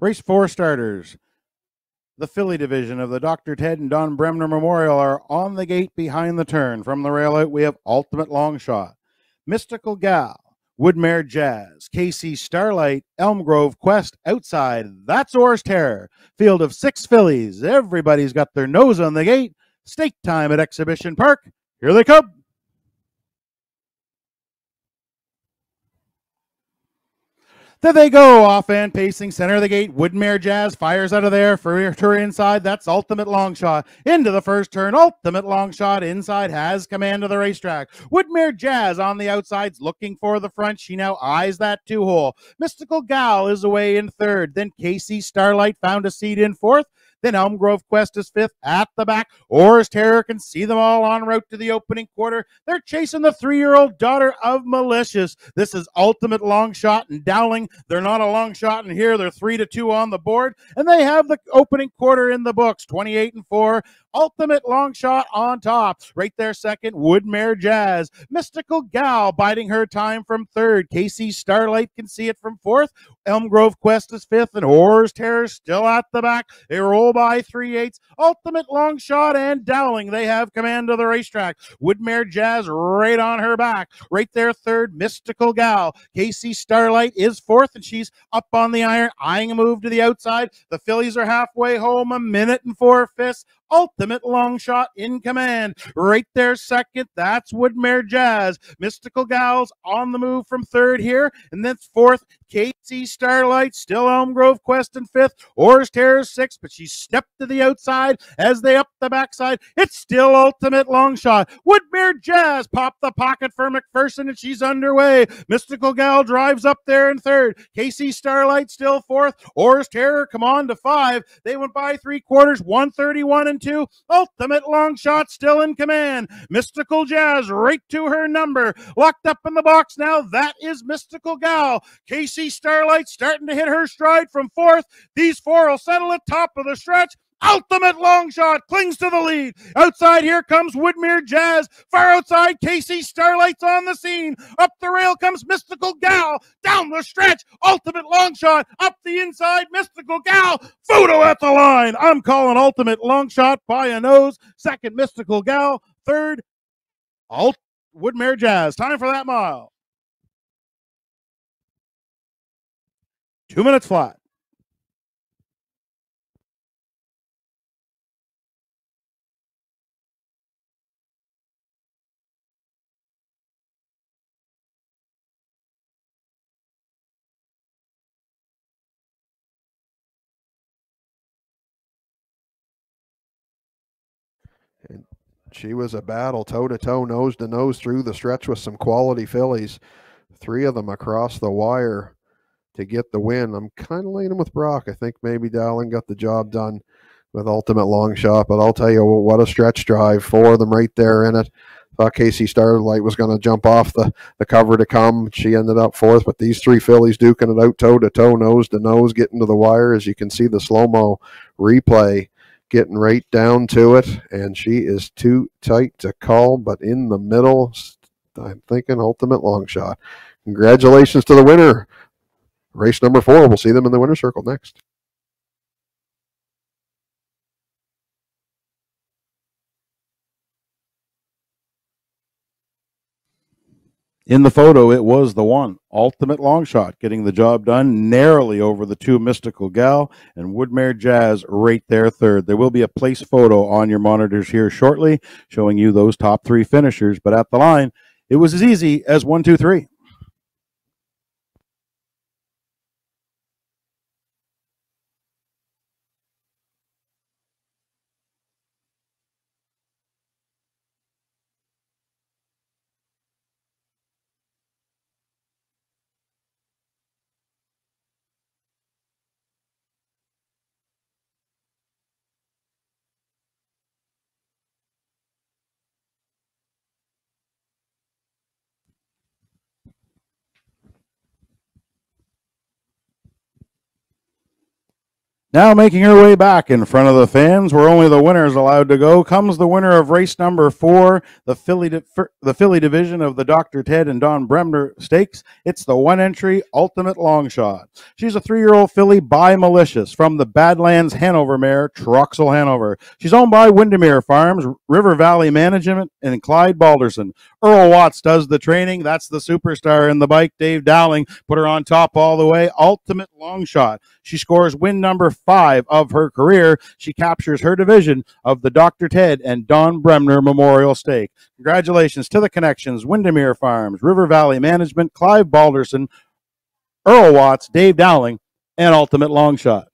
Race four starters. The filly division of the Dr. Ted and Don Bremner Memorial are on the gate behind the turn. From the rail out, we have Ultimate Long Shot, Mystical Gal, Woodmare Jazz, KC Starlight, Elm Grove Quest outside. That's Orr's Terror. Field of six fillies. Everybody's got their nose on the gate. Stake time at Exhibition Park. Here they come. There they go, off and pacing center of the gate. Woodmere Jazz fires out of there for tour inside. That's ultimate long shot into the first turn. Ultimate long shot inside has command of the racetrack. Woodmere Jazz on the outsides looking for the front. She now eyes that two hole. Mystical Gal is away in third. Then Casey Starlight found a seat in fourth. Then Elm Grove Quest is fifth at the back. Orr's Terror can see them all en route to the opening quarter. They're chasing the three year old daughter of Malicious. This is ultimate long shot and Dowling. They're not a long shot in here. They're three to two on the board. And they have the opening quarter in the books 28 and four. Ultimate long shot on top. Right there, second, Woodmare Jazz. Mystical Gal biding her time from third. Casey Starlight can see it from fourth. Elm Grove Quest is fifth, and Orr's Terror still at the back. They roll by three eighths. Ultimate long shot and Dowling. They have command of the racetrack. Woodmare Jazz right on her back. Right there, third, Mystical Gal. Casey Starlight is fourth, and she's up on the iron, eyeing a move to the outside. The fillies are halfway home, a minute and four fifths ultimate long shot in command. Right there, second. That's Woodmare Jazz. Mystical Gals on the move from third here. And then fourth, Casey Starlight, still Elm Grove Quest in fifth. Orr's Terror sixth, but she stepped to the outside as they up the backside. It's still ultimate long shot. Woodmere Jazz popped the pocket for McPherson and she's underway. Mystical Gal drives up there in third. Casey Starlight still fourth. Orr's Terror come on to five. They went by three quarters, 131 and two. Ultimate long shot still in command. Mystical Jazz right to her number. Locked up in the box now. That is Mystical Gal. Casey Starlight starting to hit her stride from fourth. These four will settle at top of the stretch. Ultimate long shot clings to the lead. Outside here comes Woodmere Jazz. Far outside, Casey Starlight's on the scene. Up the rail comes Mystical Gal. Down the stretch, ultimate long shot. Up the inside, Mystical Gal. Photo at the line. I'm calling ultimate long shot by a nose. Second, Mystical Gal. Third, Alt Woodmere Jazz. Time for that mile. Two minutes flat. And she was a battle toe to toe, nose to nose through the stretch with some quality fillies. Three of them across the wire to get the win. I'm kind of leaning with Brock. I think maybe Dowling got the job done with ultimate long shot, but I'll tell you what a stretch drive. Four of them right there in it. Thought Casey Starlight was going to jump off the, the cover to come. She ended up fourth, but these three fillies duking it out toe to toe, nose to nose, getting to the wire. As you can see, the slow mo replay getting right down to it, and she is too tight to call, but in the middle, I'm thinking ultimate long shot. Congratulations to the winner. Race number four. We'll see them in the winner's circle next. In the photo, it was the one ultimate long shot, getting the job done narrowly over the two Mystical Gal and Woodmare Jazz right there third. There will be a place photo on your monitors here shortly showing you those top three finishers, but at the line, it was as easy as one, two, three. Now making her way back in front of the fans, where only the winners allowed to go, comes the winner of race number four, the filly the filly division of the Dr. Ted and Don Bremner Stakes. It's the one entry Ultimate Long Shot. She's a three-year-old filly by Malicious from the Badlands Hanover mare Troxel Hanover. She's owned by Windermere Farms, River Valley Management, and Clyde Balderson. Earl Watts does the training. That's the superstar in the bike. Dave Dowling put her on top all the way. Ultimate long shot. She scores win number five of her career. She captures her division of the Dr. Ted and Don Bremner Memorial Stake. Congratulations to the connections, Windermere Farms, River Valley Management, Clive Balderson, Earl Watts, Dave Dowling, and Ultimate Long Shot.